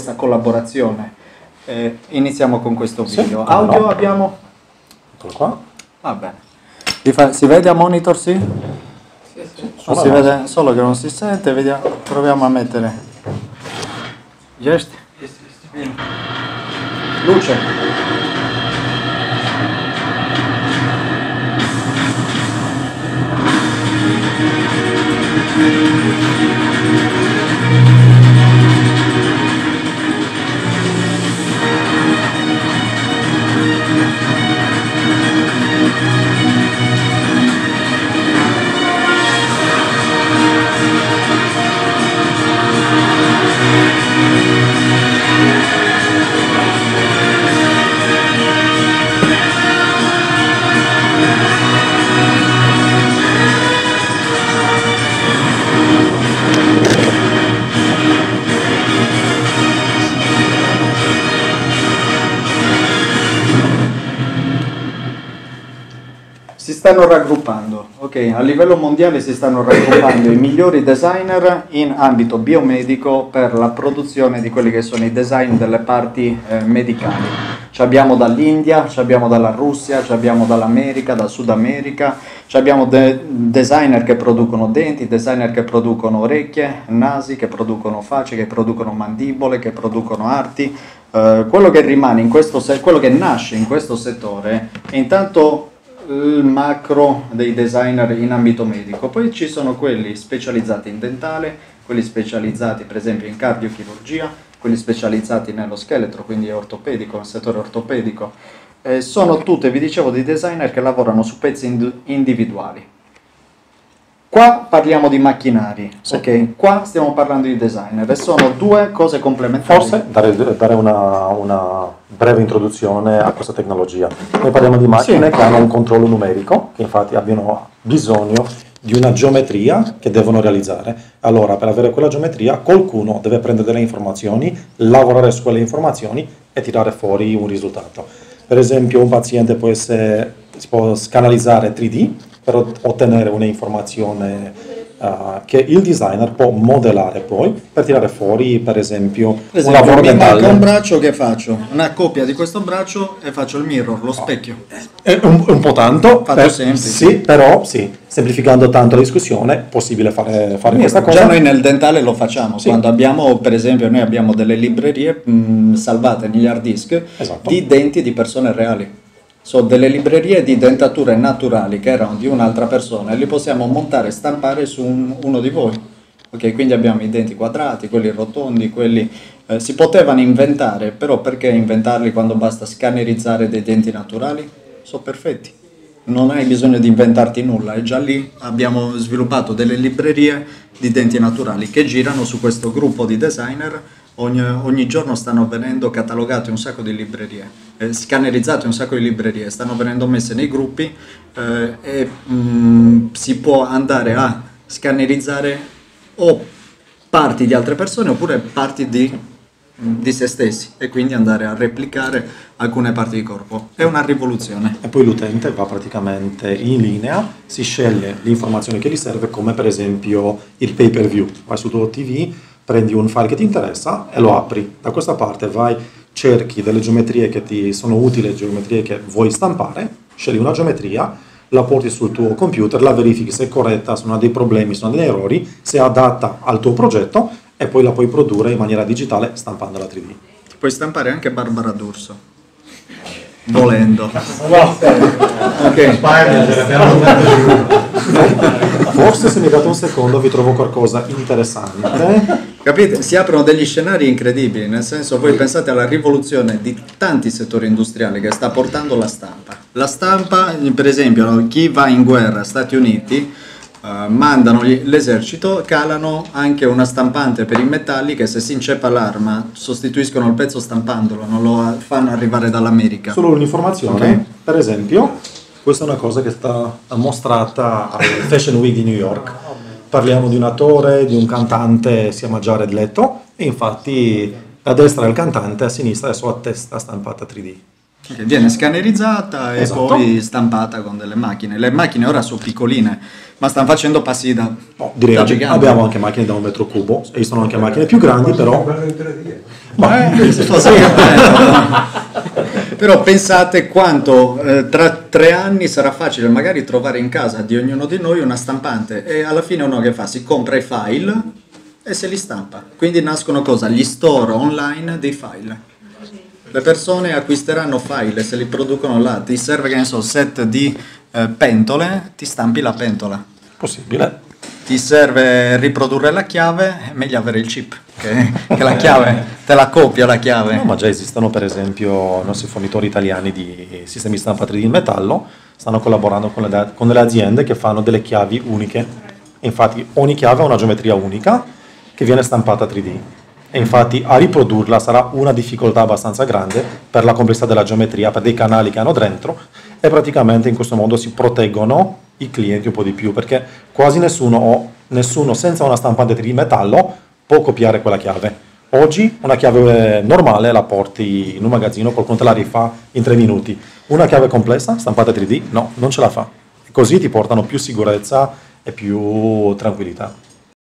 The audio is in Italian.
questa collaborazione. Eh, iniziamo con questo Sì, video. come Audio no. abbiamo? Eccolo qua. Va bene. Si, fa- si vede a monitor, sì? Non Suona si no. vede solo che non si sente, vediamo, proviamo a mettere. Gesti. Luce. Si stanno raggruppando, ok? A livello mondiale si stanno raggruppando i migliori designer in ambito biomedico per la produzione di quelli che sono i design delle parti eh, medicali. Ci abbiamo dall'India, ci abbiamo dalla Russia, ci abbiamo dall'America, dal Sud America, ci abbiamo de- designer che producono denti, designer che producono orecchie, nasi, che producono facce, che producono mandibole, che producono arti. Eh, quello che rimane in questo se- quello che nasce in questo settore è intanto il macro dei designer in ambito medico, poi ci sono quelli specializzati in dentale, quelli specializzati per esempio in cardiochirurgia, quelli specializzati nello scheletro, quindi ortopedico, settore ortopedico. Eh, sono tutte, vi dicevo, di designer che lavorano su pezzi ind- individuali. Qua parliamo di macchinari, ok? Qua stiamo parlando di designer e sono due cose complementari. Forse dare, dare una, una breve introduzione a questa tecnologia. Noi parliamo di macchine Sì. che hanno un controllo numerico, che infatti abbiano bisogno di una geometria che devono realizzare. Allora, per avere quella geometria, qualcuno deve prendere delle informazioni, lavorare su quelle informazioni e tirare fuori un risultato. Per esempio, un paziente può, essere, si può scanalizzare 3D per ot- ottenere un'informazione eh, che il designer può modellare poi per tirare fuori, per esempio, Per un esempio, lavoro mi manca un braccio che faccio? Una copia di questo braccio e faccio il mirror, lo specchio. È un, un po' tanto, Fatto per- semplice. sì, però sì, semplificando tanto la discussione, è possibile fare, fare questa cosa. Già noi nel dentale lo facciamo, Sì. quando abbiamo, per esempio, noi abbiamo delle librerie mh, salvate negli hard disk Esatto. di denti di persone reali. Sono delle librerie di dentature naturali che erano di un'altra persona e li possiamo montare e stampare su un- uno di voi. Ok, quindi abbiamo i denti quadrati, quelli rotondi, quelli eh, si potevano inventare, però perché inventarli quando basta scannerizzare dei denti naturali? Sono perfetti. Non hai bisogno di inventarti nulla, è già lì abbiamo sviluppato delle librerie di denti naturali che girano su questo gruppo di designer. Ogni, ogni giorno stanno venendo catalogate un sacco di librerie, eh, scannerizzate un sacco di librerie, stanno venendo messe nei gruppi eh, e mm, si può andare a scannerizzare o parti di altre persone oppure parti di, di se stessi e quindi andare a replicare alcune parti di corpo. È una rivoluzione. E poi l'utente va praticamente in linea, si sceglie l'informazione che gli serve, come per esempio il pay per view. Vai tuo TV, prendi un file che ti interessa e lo apri. Da questa parte vai, cerchi delle geometrie che ti sono utili, geometrie che vuoi stampare, scegli una geometria, la porti sul tuo computer, la verifichi se è corretta, se non ha dei problemi, se non ha degli errori, se è adatta al tuo progetto e poi la puoi produrre in maniera digitale stampandola 3D. Puoi stampare anche Barbara D'Urso. Volendo. Ok. Forse se mi date un secondo vi trovo qualcosa interessante. Capite? Si aprono degli scenari incredibili, nel senso voi pensate alla rivoluzione di tanti settori industriali che sta portando la stampa. La stampa, per esempio, chi va in guerra, Stati Uniti, eh, mandano l'esercito, calano anche una stampante per i metalli che se si inceppa l'arma sostituiscono il pezzo stampandolo, non lo fanno arrivare dall'America. Solo un'informazione, Ok. per esempio, questa è una cosa che è stata mostrata al Fashion Week di New York. Parliamo di un attore, di un cantante, si chiama Jared Leto, e infatti a destra è il cantante, a sinistra è la sua testa stampata 3D. Che viene scannerizzata e Esatto. poi stampata con delle macchine. Le macchine ora sono piccoline, ma stanno facendo passi da, No, direi da oggi giganti. abbiamo anche macchine da un metro cubo, esistono anche macchine più grandi, però Guarda in 3D. Ma eh, che bello. Però pensate quanto eh, tra tre anni sarà facile magari trovare in casa di ognuno di noi una stampante e alla fine uno che fa? Si compra i file e se li stampa. Quindi nascono cosa? Gli store online dei file. Le persone acquisteranno file se li producono là. Ti serve che ne so, set di eh, pentole, ti stampi la pentola. possibile. Ti serve riprodurre la chiave, è meglio avere il chip, che, che la chiave te la copia la chiave. No, ma già esistono per esempio i nostri fornitori italiani di sistemi stampa 3D in metallo, stanno collaborando con, le, con delle aziende che fanno delle chiavi uniche. Infatti ogni chiave ha una geometria unica che viene stampata 3D. E infatti a riprodurla sarà una difficoltà abbastanza grande per la complessità della geometria, per dei canali che hanno dentro e praticamente in questo modo si proteggono i clienti un po' di più perché quasi nessuno, o nessuno senza una stampante 3D metallo può copiare quella chiave. Oggi una chiave normale la porti in un magazzino, qualcuno te la rifà in tre minuti. Una chiave complessa, stampata 3D, no, non ce la fa. Così ti portano più sicurezza e più tranquillità.